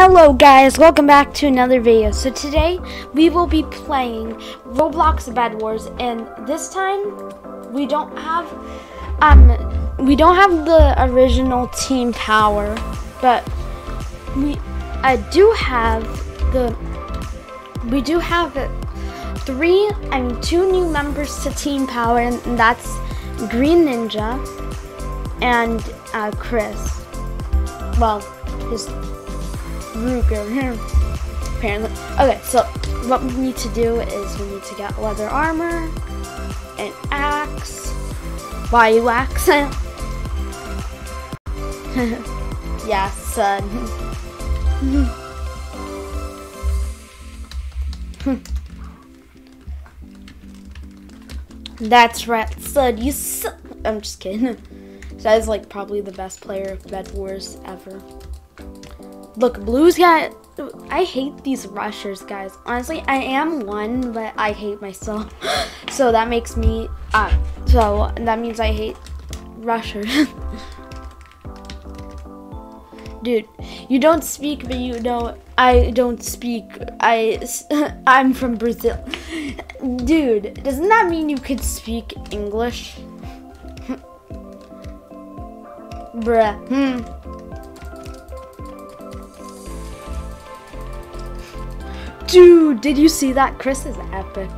Hello guys, welcome back to another video. So today we will be playing Roblox Bed Wars and this time we don't have um we don't have the original team power, but we I do have the we do have three I mean two new members to team power and that's Green Ninja and uh, Chris. Well, his Ruger. Apparently. Okay, so what we need to do is we need to get leather armor, an axe. Why you axe? yeah, son. That's right, son. You su- I'm just kidding. That is like probably the best player of Bed Wars ever. Look, Blue's got. I hate these rushers, guys. Honestly, I am one, but I hate myself. so that makes me. Uh, so that means I hate rushers. Dude, you don't speak, but you know I don't speak. I I'm from Brazil. Dude, doesn't that mean you could speak English? Bruh. Hmm. Dude, did you see that? Chris is epic.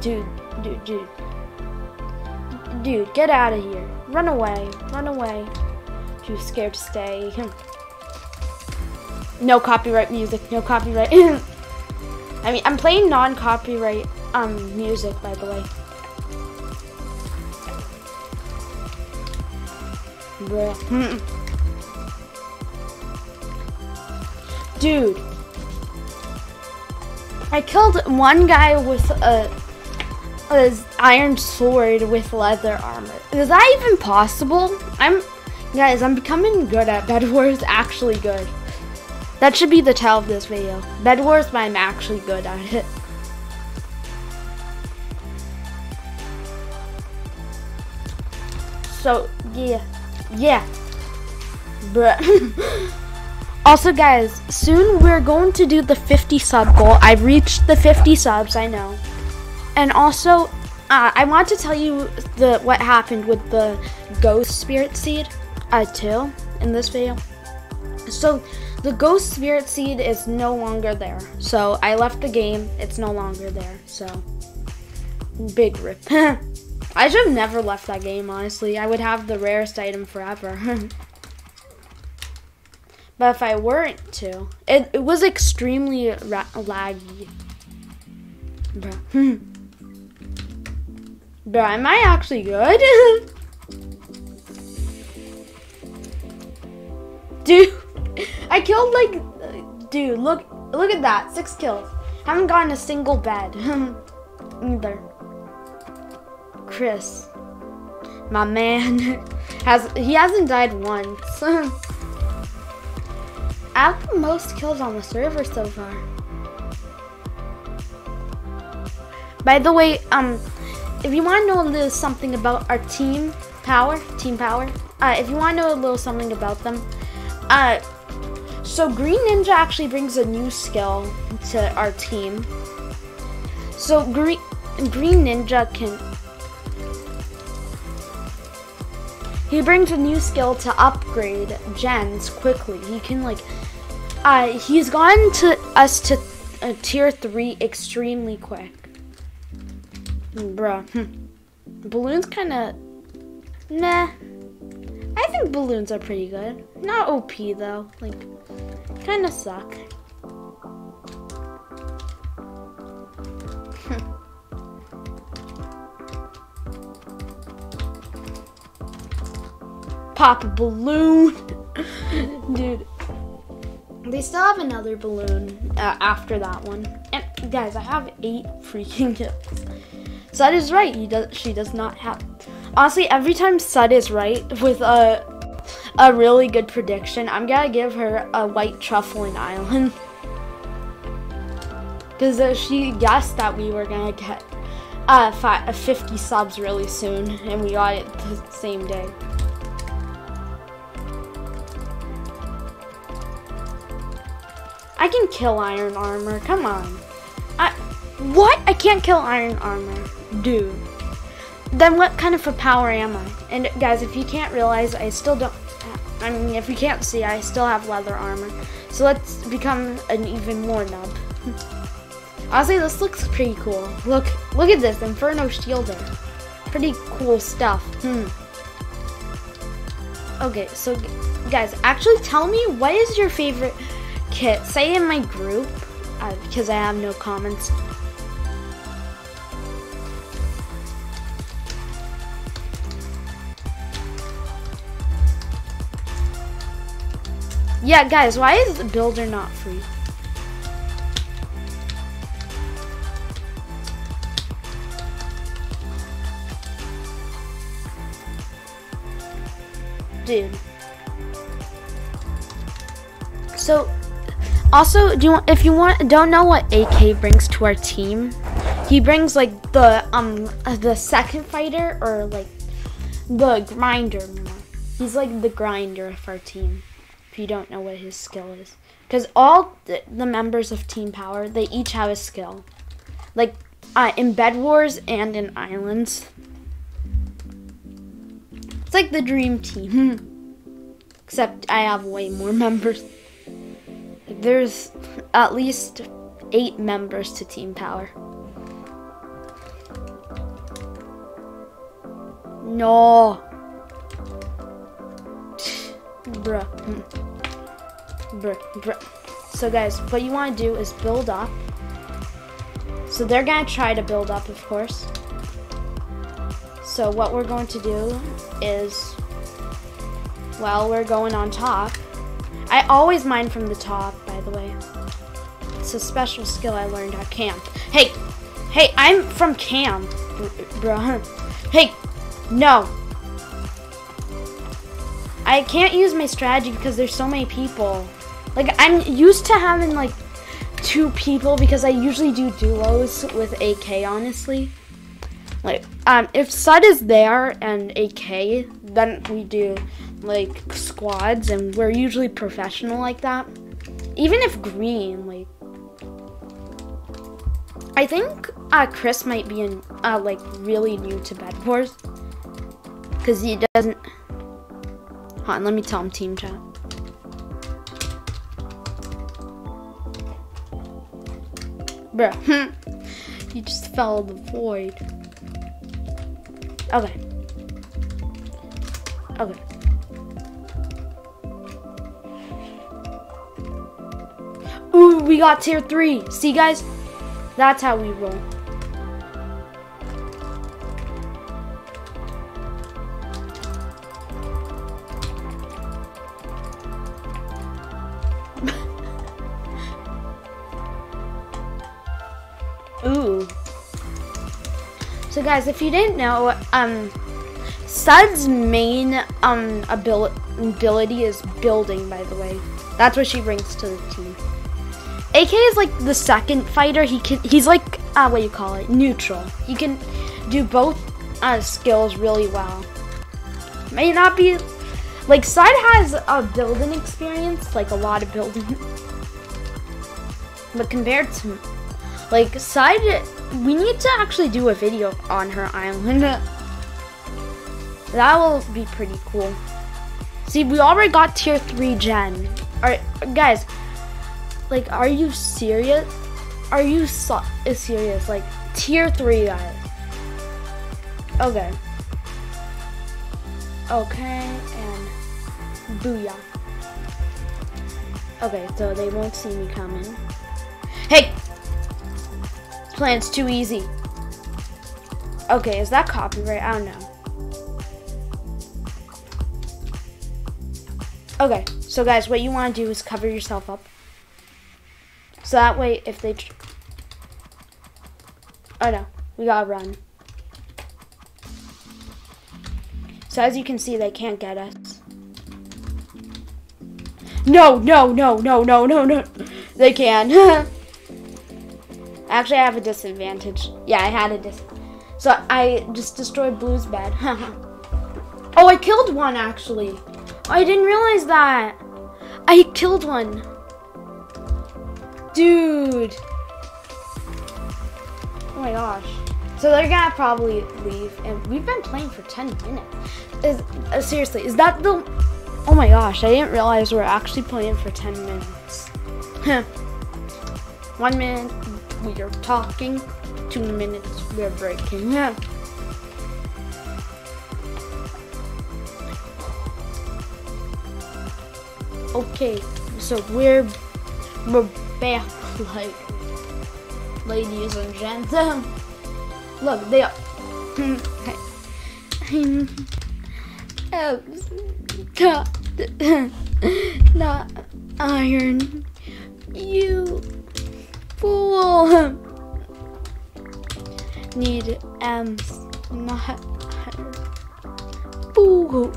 Dude, dude, dude. Dude, get out of here. Run away. Run away. Too scared to stay. no copyright music. No copyright. I mean, I'm playing non-copyright um music, by the way. Bruh. Dude. I killed one guy with a, a iron sword with leather armor. Is that even possible? I'm guys, I'm becoming good at Bed Wars, actually good. That should be the title of this video. Bed Wars, but I'm actually good at it. So yeah. Yeah. Bruh. Also, guys, soon we're going to do the 50 sub goal. I've reached the 50 subs, I know. And also, uh, I want to tell you the what happened with the ghost spirit seed, uh, too, in this video. So, the ghost spirit seed is no longer there. So, I left the game. It's no longer there. So, big rip. I should have never left that game, honestly. I would have the rarest item forever. But if I weren't to, it, it was extremely laggy. Bro. Hmm. Bro, am I actually good? dude, I killed like, dude, look, look at that, six kills. Haven't gotten a single bed either. Chris, my man, has he hasn't died once. I have the most kills on the server so far. By the way, um, if you want to know a little something about our team power, team power, uh, if you want to know a little something about them, uh, so Green Ninja actually brings a new skill to our team. So Green Green Ninja can he brings a new skill to upgrade gens quickly. He can like uh, he's gone to us to uh, tier three extremely quick. Bruh. Hm. Balloons kind of, nah. I think balloons are pretty good. Not OP though. Like, kind of suck. Pop a balloon. Dude. They still have another balloon uh, after that one. And guys, I have eight freaking kills. Sud is right. He does. She does not have. Honestly, every time Sud is right with a a really good prediction, I'm gonna give her a white truffle in island. Because uh, she guessed that we were gonna get uh, 50 subs really soon, and we got it the same day. I can kill iron armor. Come on. I what? I can't kill iron armor, dude. Then what kind of a power am I? And guys, if you can't realize, I still don't. I mean, if you can't see, I still have leather armor. So let's become an even more nub. Honestly, this looks pretty cool. Look, look at this Inferno Shielder. Pretty cool stuff. Hmm. Okay, so guys, actually tell me what is your favorite kit? Say in my group, uh, because I have no comments. Yeah, guys, why is the builder not free? Dude. So, also, do you want, if you want don't know what AK brings to our team, he brings like the um the second fighter or like the grinder. He's like the grinder of our team if you don't know what his skill is. Because all the, the, members of Team Power, they each have a skill. Like uh, in Bed Wars and in Islands. It's like the dream team. Except I have way more members. There's at least eight members to Team Power. No. Bruh. Hmm. Bruh, bruh. So guys, what you want to do is build up. So they're going to try to build up, of course. So what we're going to do is, well, we're going on top. I always mine from the top, by the way. It's a special skill I learned at camp. Hey, hey, I'm from camp, bro. Hey, no, I can't use my strategy because there's so many people. Like, I'm used to having, like, two people because I usually do duos with AK, honestly. Like, um, if Sud is there and AK, then we do, like, squads, and we're usually professional like that. Even if Green, like, I think uh, Chris might be in, uh, like, really new to Bed Wars. Because he doesn't... Hold on, let me tell him team chat. Bruh. he just fell in the void. Okay. Okay. Ooh, we got tier three. See, guys? That's how we roll. Ooh. So guys, if you didn't know, um, Sud's main um abil ability is building. By the way, that's what she brings to the team. AK is like the second fighter. He can. He's like uh, what do you call it? Neutral. He can do both uh, skills really well. May not be like Side has a building experience, like a lot of building, but compared to like, side, we need to actually do a video on her island. That will be pretty cool. See, we already got tier 3 gen. Alright, guys, like, are you serious? Are you so serious? Like, tier 3, guys. Okay. Okay, and booyah. Okay, so they won't see me coming. Hey, plan's too easy. Okay, is that copyright? I don't know. Okay, so guys, what you want to do is cover yourself up. So that way, if they... oh no, we gotta run. So as you can see, they can't get us. No, no, no, no, no, no, no. They can. Actually, I have a disadvantage. Yeah, I had a dis. So I just destroyed Blue's bed. oh, I killed one actually. I didn't realize that. I killed one. Dude. Oh my gosh. So they're gonna probably leave, and we've been playing for 10 minutes. Is uh, seriously, is that the? Oh my gosh, I didn't realize we are actually playing for 10 minutes. One minute we are talking, two minutes we're breaking. Yeah. okay, so we're we're back, like ladies and gentlemen. Look, they are. Um, not iron. You fool. Need M's, not iron. Ooh.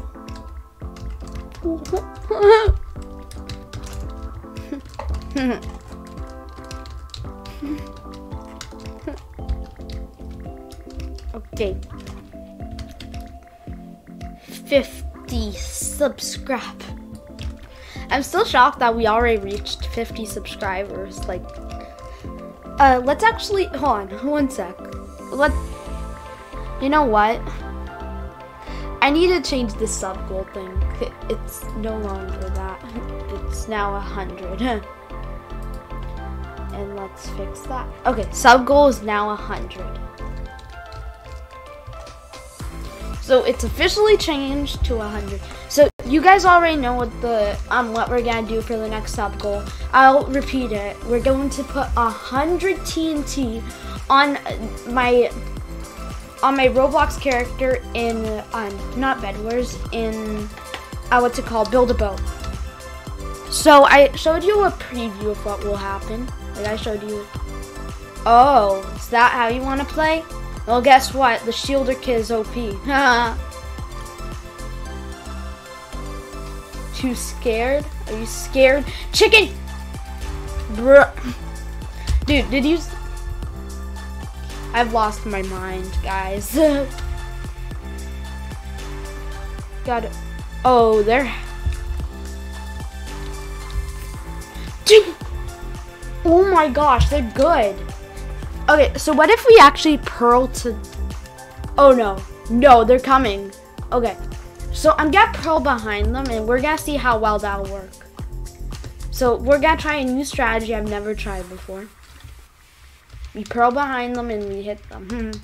okay. 50 subscribe. I'm still shocked that we already reached 50 subscribers. Like, uh, let's actually, hold on, one sec. Let, you know what? I need to change the sub goal thing. It's no longer that. It's now a hundred. and let's fix that. Okay, sub goal is now a hundred. So it's officially changed to 100. So you guys already know what the um what we're gonna do for the next sub goal. I'll repeat it. We're going to put a hundred TNT on my on my Roblox character in um not Bed Wars in uh, what's it called? Build a boat. So I showed you a preview of what will happen. Like I showed you. Oh, is that how you want to play? Well, guess what? The Shielder kid is OP. Too scared? Are you scared? Chicken! Bruh. Dude, did you... I've lost my mind, guys. It. Oh, they're... Oh my gosh, they're good. Okay, so what if we actually pearl to... Oh no. No, they're coming. Okay. So I'm gonna pearl behind them and we're gonna see how well that'll work. So we're gonna try a new strategy I've never tried before. We pearl behind them and we hit them.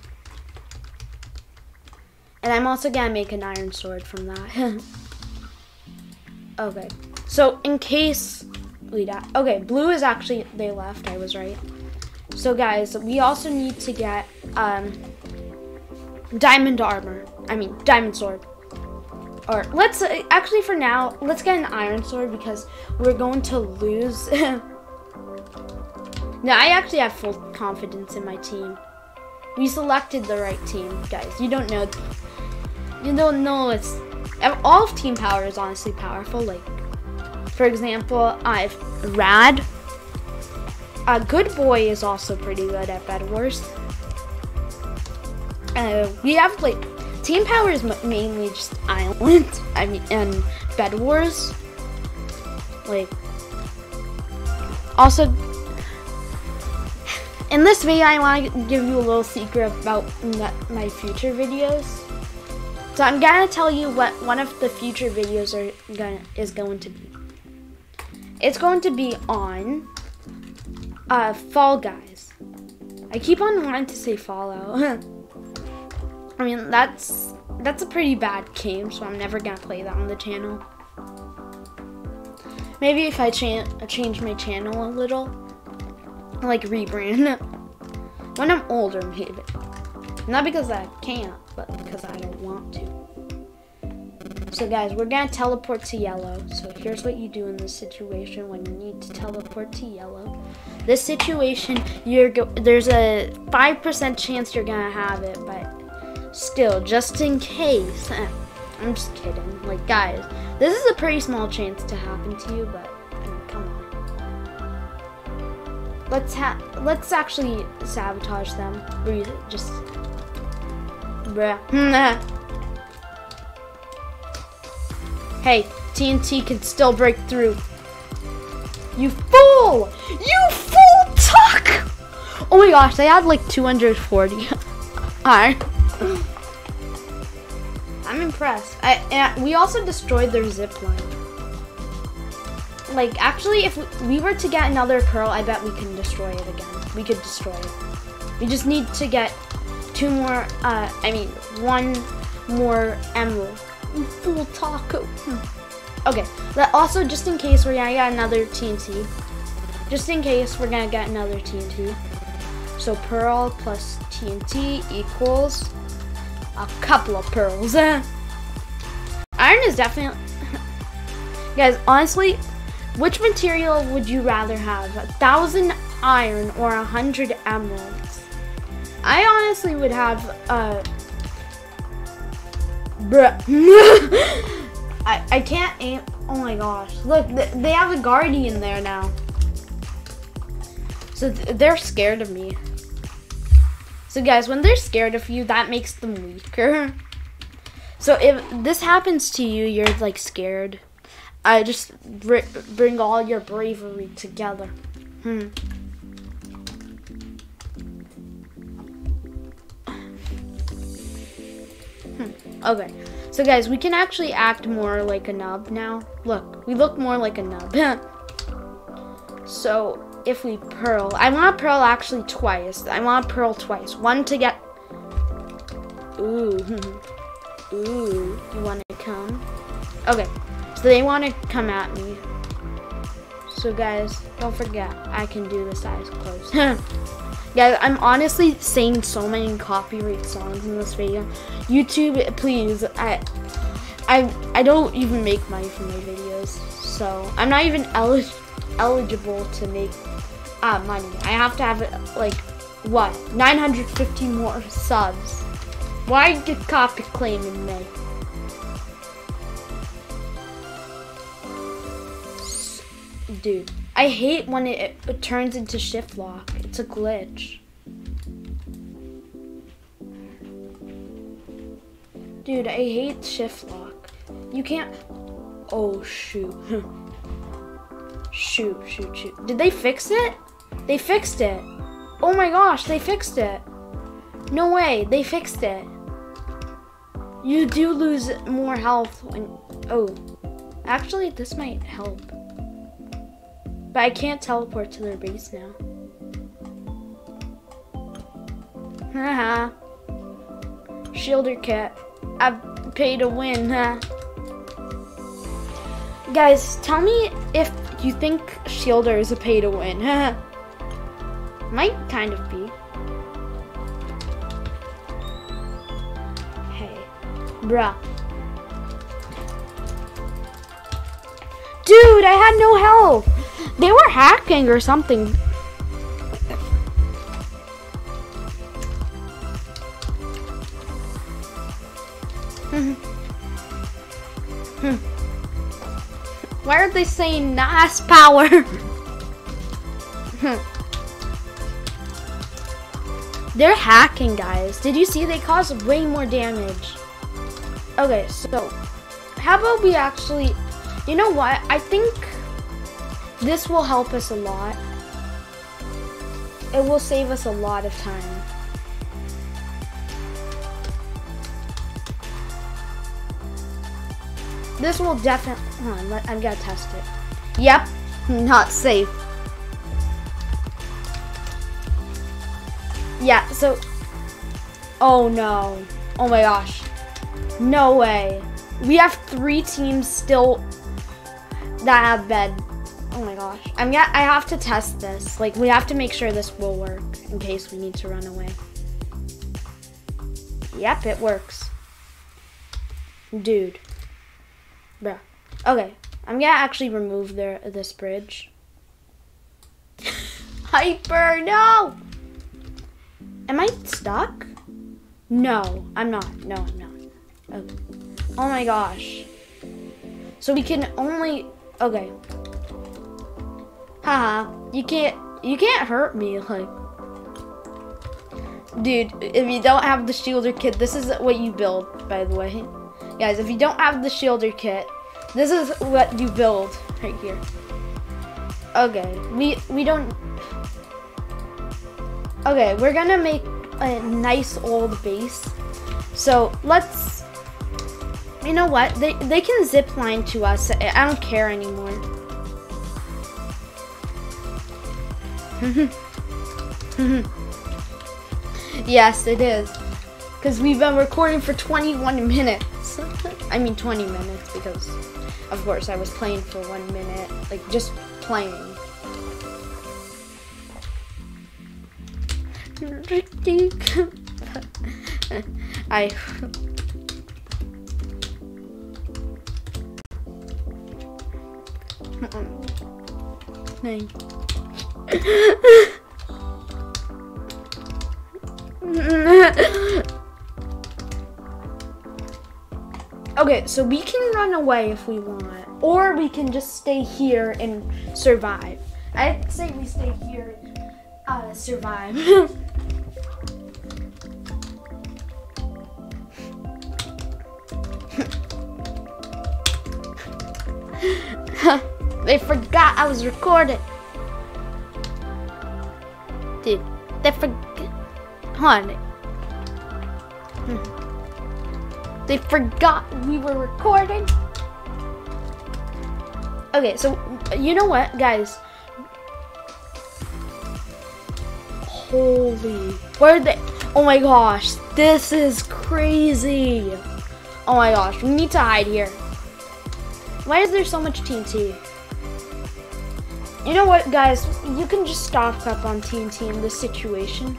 And I'm also gonna make an iron sword from that. okay. So in case we die. Okay, blue is actually, they left, I was right. So guys, we also need to get um, diamond armor. I mean, diamond sword. Or let's, uh, actually for now, let's get an iron sword because we're going to lose. now, I actually have full confidence in my team. We selected the right team, guys. You don't know, you don't know it's, all of Team Power is honestly powerful. Like, for example, I've Rad, A Good Boy is also pretty good at Bed Wars. Uh, we have like Team Power is mainly just Island. I mean, and Bed Wars. Like, also, in this video, I want to give you a little secret about my future videos. So I'm gonna tell you what one of the future videos are gonna is going to be. It's going to be on uh, Fall Guys. I keep on wanting to say Fallout. I mean, that's that's a pretty bad game, so I'm never gonna play that on the channel. Maybe if I cha change my channel a little, like rebrand when I'm older, maybe. Not because I can't, but because I don't want to. So guys, we're gonna teleport to yellow. So here's what you do in this situation when you need to teleport to yellow. This situation, you're there's a 5% chance you're gonna have it, but still, just in case. Eh, I'm just kidding. Like guys, this is a pretty small chance to happen to you, but I mean, come on. Let's ha let's actually sabotage them. Or just bruh. Hey, TNT can still break through. You fool! You fool! Tuck! Oh my gosh, they had like 240. Alright. I'm impressed. I, and we also destroyed their zip line. Like, actually, if we were to get another pearl, I bet we can destroy it again. We could destroy it. We just need to get two more, uh, I mean, one more emerald. Full taco. Hmm. Okay, but also, just in case we're gonna get another TNT. Just in case we're gonna get another TNT. So pearl plus TNT equals a couple of pearls. Iron is definitely... Guys, honestly, which material would you rather have? A thousand iron or a hundred emeralds? I honestly would have, uh... Bruh. I, I can't aim... Oh my gosh. Look, th they have a guardian there now. So th they're scared of me. So guys, when they're scared of you, that makes them weaker. So if this happens to you, you're like scared. I just br bring all your bravery together. Hmm. Okay. So guys, we can actually act more like a nub now. Look, we look more like a nub. so if we pearl. I want pearl actually twice. I want pearl twice. One to get... Ooh. Ooh. You want to come? Okay. So they want to come at me. So guys, don't forget, I can do this eyes closed. guys, I'm honestly saying so many copyright songs in this video. YouTube, please, I, I, I don't even make money from my videos, so I'm not even elig eligible to make uh, money. I have to have like what 950 more subs. Why get copy claim in May? Dude, I hate when it, it turns into shift lock. It's a glitch. Dude, I hate shift lock. You can't. Oh shoot. shoot, shoot, shoot. Did they fix it? They fixed it. Oh my gosh, they fixed it. No way, they fixed it. You do lose more health when, oh, actually this might help. But I can't teleport to their base now. Haha. Shielder cat. I pay to win, huh? Guys, tell me if you think Shielder is a pay to win. Huh? Might kind of be. Hey. Bruh. Dude, I had no health. They were hacking or something. Hmm. Hmm. Hmm. Why are they saying nice power? They're hacking, guys. Did you see? They cause way more damage. Okay, so how about we actually, you know what? I think this will help us a lot. It will save us a lot of time. This will definitely, hold on, I've got to test it. Yep, not safe. Yeah, so... Oh no. Oh my gosh. No way. We have three teams still that have bed. Oh my gosh. I'm gonna, I have to test this. Like, we have to make sure this will work in case we need to run away. Yep, it works. Dude. Bruh. Okay. I'm gonna actually remove their this bridge. Hyper, no! Am I stuck? No, I'm not. No, I'm not. Okay. Oh my gosh. So we can only, okay. Haha, you can't, you can't hurt me, like. Dude, if you don't have the shielder kit, this is what you build, by the way. Guys, if you don't have the shielder kit, this is what you build right here. Okay, we we don't Okay, we're gonna make a nice old base. So let's. You know what? They they can zip line to us. I don't care anymore. Mm-hmm. Mm-hmm. yes, it is. Because we've been recording for 21 minutes. I mean 20 minutes because, of course, I was playing for one minute. Like, just playing. I... Nine. okay, so we can run away if we want, or we can just stay here and survive. I'd say we stay here and uh, survive. they forgot I was recording. They forgot. Honey. Hmm. They forgot we were recording. Okay, so you know what, guys? Holy, where they? Oh my gosh, this is crazy. Oh my gosh, we need to hide here. Why is there so much TNT? You know what, guys? You can just stock up on TNT in this situation.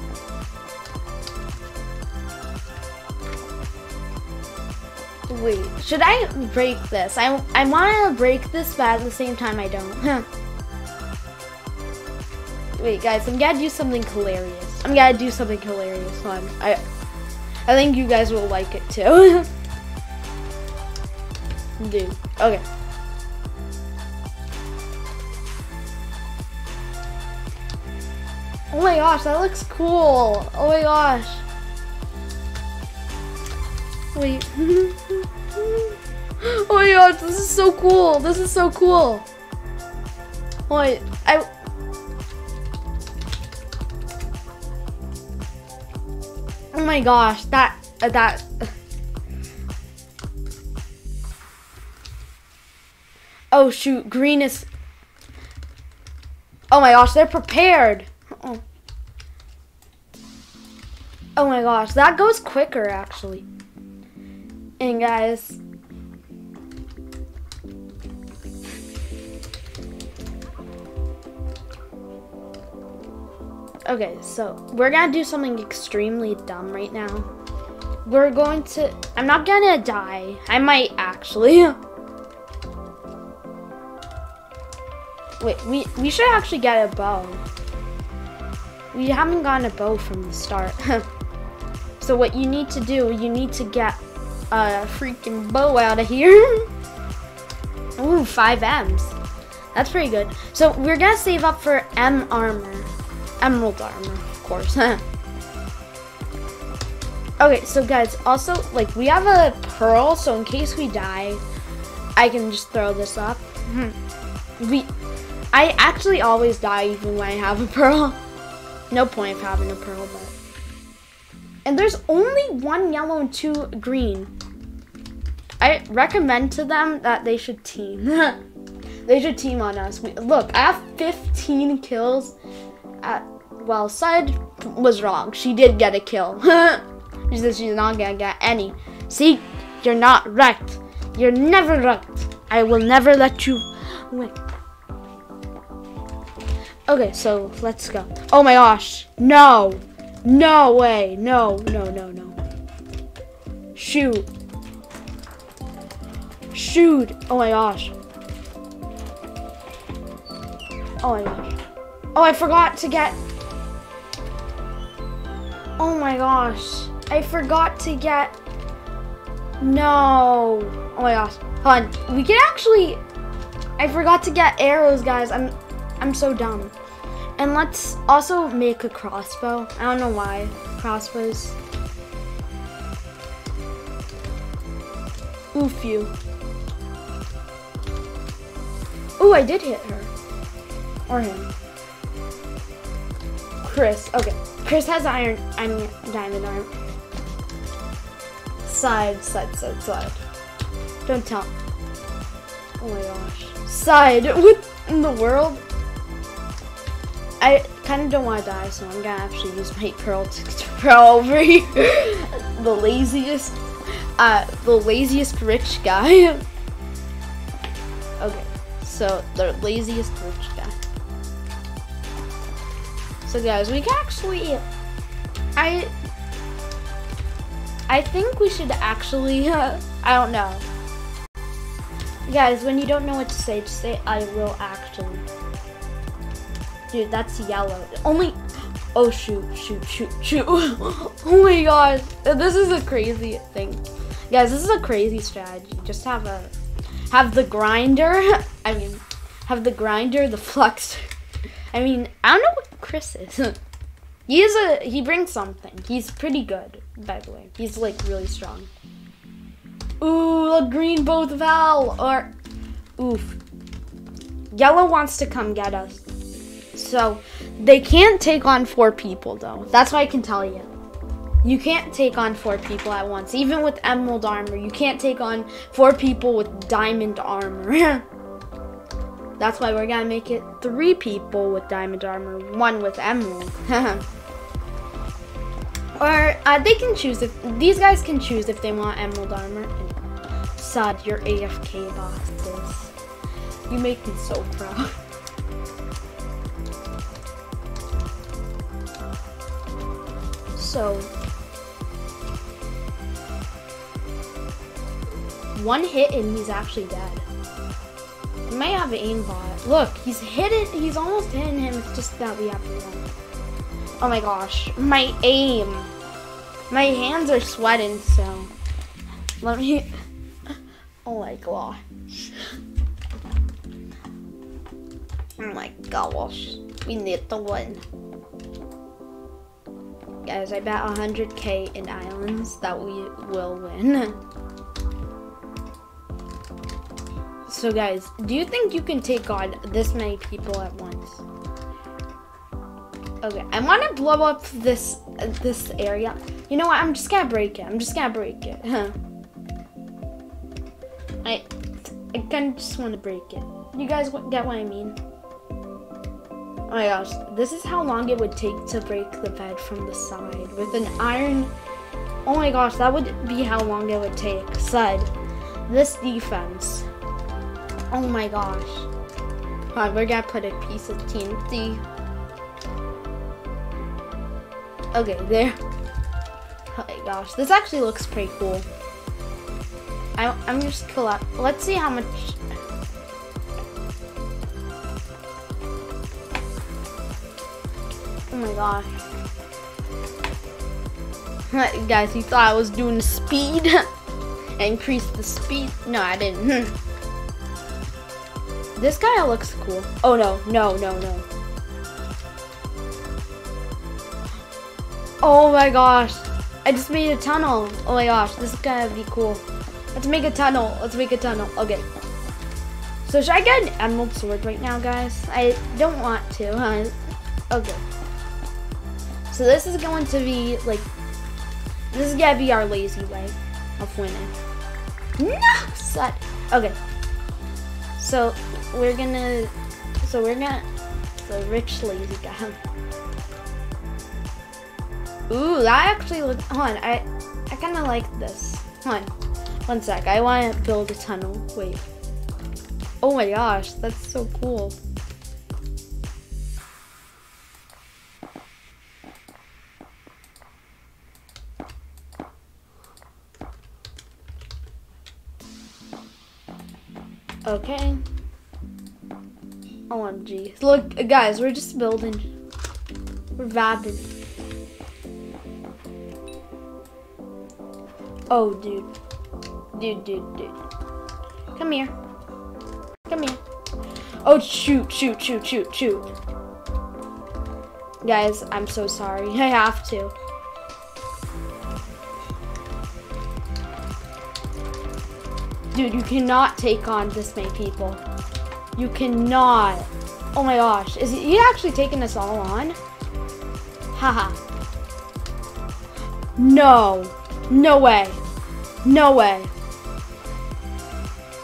Wait, should I break this? I, I want to break this, but at the same time I don't. Wait, guys, I'm gonna do something hilarious. I'm gonna do something hilarious. On. I, I think you guys will like it too. Dude, okay. Oh my gosh, that looks cool. Oh my gosh. Wait. oh my gosh, this is so cool. This is so cool. Wait, I... Oh my gosh, that, uh, that... Oh shoot, green is... Oh my gosh, they're prepared. Oh. My gosh, that goes quicker actually. And guys, Okay, so we're gonna do something extremely dumb right now. We're going to, I'm not gonna die. I might actually. Wait, we, we should actually get a bow. We haven't gotten a bow from the start. so what you need to do, you need to get a freaking bow out of here. Ooh, five M's. That's pretty good. So we're gonna save up for M armor. Emerald armor, of course. okay, so guys, also, like, we have a pearl, so in case we die, I can just throw this up. Hmm. we, I actually always die even when I have a pearl. No point of having a pearl, but. And there's only one yellow and two green. I recommend to them that they should team. they should team on us. We, look, I have 15 kills. At, well, Side was wrong. She did get a kill. she says she's not gonna get any. See, you're not right. You're never right. I will never let you win. Okay, so let's go. Oh my gosh. No. No way. No, no, no, no. Shoot. Shoot. Oh my gosh. Oh my gosh. Oh, I forgot to get... Oh my gosh. I forgot to get... No. Oh my gosh. Hold on. We can actually... I forgot to get arrows, guys. I'm I'm so dumb. And let's also make a crossbow. I don't know why. Crossbows. Oof you. Ooh, I did hit her. Or him. Chris. Okay, Chris has iron. I mean, diamond armor. Side, side, side, side. Don't tell. Oh my gosh. Side. What in the world? I kind of don't want to die, so I'm gonna actually use my pearl to, to pearl over here. the laziest, uh, the laziest rich guy. okay, so the laziest rich guy. So guys, we can actually, I, I think we should actually, uh, I don't know. Guys, when you don't know what to say, just say I will actually. Dude, that's yellow. Only, oh shoot, shoot, shoot, shoot. oh my god, this is a crazy thing. Guys, this is a crazy strategy. Just have a, have the grinder, I mean, have the grinder, the flux. I mean, I don't know what Chris is. he is a, he brings something. He's pretty good, by the way. He's like really strong. Ooh, a green both Val or oof. Yellow wants to come get us. So they can't take on four people though. That's what I can tell you. You can't take on four people at once. Even with emerald armor, you can't take on four people with diamond armor. That's why we're gonna make it three people with diamond armor, one with emerald. or uh, they can choose if these guys can choose if they want emerald armor. Sad, your AFK boxes. You make me so proud. so one hit and he's actually dead. He may have an aimbot. Look, he's hit it. He's almost hitting him. It's just that we have to run. Oh my gosh, my aim. My hands are sweating, so let me. Oh my gosh. Oh my gosh. We need to win. Guys, I bet 100k in islands that we will win. so guys, do you think you can take on this many people at once? Okay, I want to blow up this uh, this area. You know what? I'm just gonna break it. I'm just gonna break it. I I kind of just want to break it. You guys get what I mean? Oh my gosh, this is how long it would take to break the bed from the side with an iron. Oh my gosh, that would be how long it would take. Said, this defense. Oh my gosh. On, we're gonna put a piece of TNT. Okay, there. Oh my gosh, this actually looks pretty cool. I, I'm just collect. Let's see how much gosh. Guys, you thought I was doing speed? Increase the speed? No, I didn't. this guy looks cool. Oh no, no, no, no. Oh my gosh. I just made a tunnel. Oh my gosh, this is gonna be cool. Let's make a tunnel. Let's make a tunnel. Okay. So should I get an emerald sword right now, guys? I don't want to. Huh? Okay. So this is going to be like, this is gonna be our lazy way of winning. No, set. Okay. So we're gonna, so we're gonna, the rich lazy guy. Ooh, that actually looks, hold on, I, I kind of like this. Hold on, one sec, I want to build a tunnel, wait. Oh my gosh, that's so cool. Okay. OMG. Look, guys, we're just building. We're vapid. Oh, dude. Dude, dude, dude. Come here. Come here. Oh, shoot, shoot, shoot, shoot, shoot. Guys, I'm so sorry. I have to. Dude, you cannot take on this many people. You cannot. Oh my gosh. Is he actually taking us all on? Haha. No. No way. No way.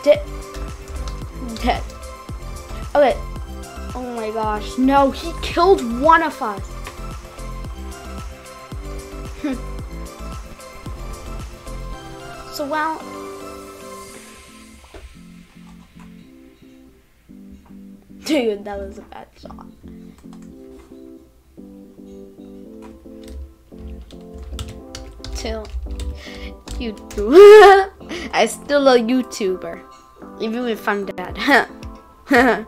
Dead. Dead. Okay. Oh my gosh. No, he killed one of us. So, well. Dude, that was a bad shot. Till YouTube. I still a YouTuber, even if I'm dead. oh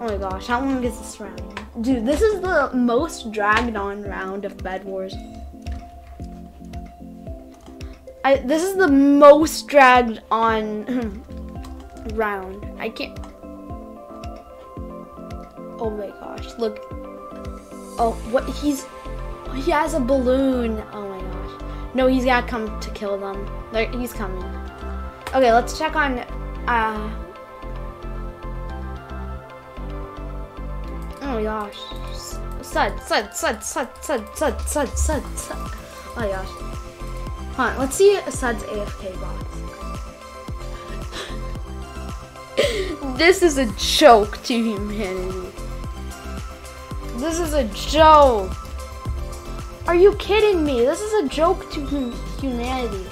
my gosh, how long is this round? Dude, this is the most dragged on round of Bed Wars. I, this is the most dragged on round. I can't. Oh my gosh, look. Oh, what? He's. He has a balloon. Oh my gosh. No, he's gotta come to kill them. He's coming. Okay, let's check on. Uh. Oh my gosh. Sud, sud, sud, sud, sud, sud, sud, sud, sud. Oh my gosh. Let's see Sud's AFK box. this is a joke to humanity. This is a joke. Are you kidding me? This is a joke to hum humanity.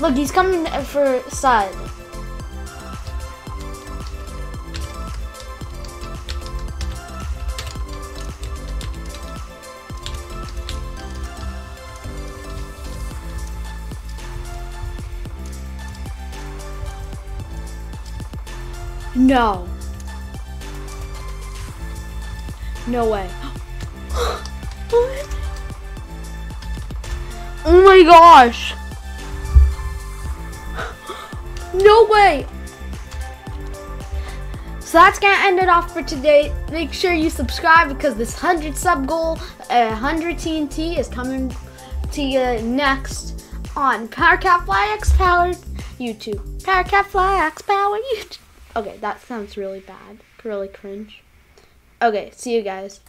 Look, he's coming for Sud. No. No way. oh my gosh. No way. So that's gonna end it off for today. Make sure you subscribe because this 100 sub goal, uh, 100 TNT is coming to you next on Powercat Fly X Powered YouTube. Powercat Fly X Powered YouTube. Okay, that sounds really bad. Really cringe. Okay, see you guys.